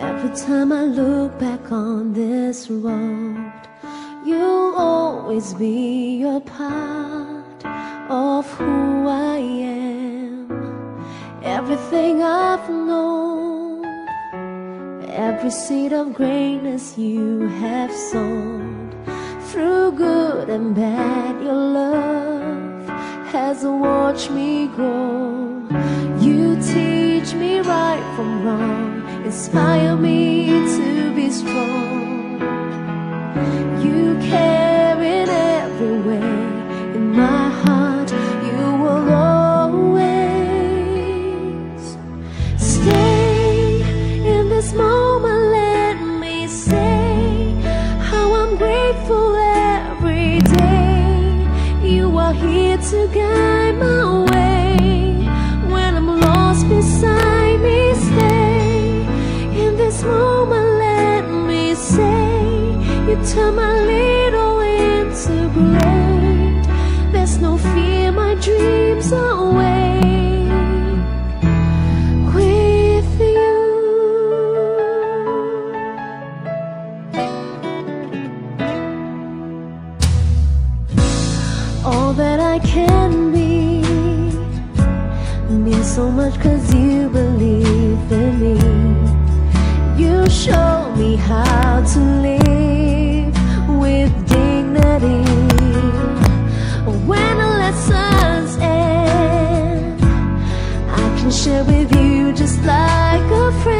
Every time I look back on this road, you'll always be a part of who I am. Everything I've known, every seed of greatness you have sown. Through good and bad, your love has watched me grow. You teach me right from wrong inspire me to be strong. You care in every way in my heart. You will always stay in this moment. Let me say how I'm grateful every day. You are here to guide my little. There's no fear, my dreams with you. All that I can be means so much cause you believe share with you just like a friend.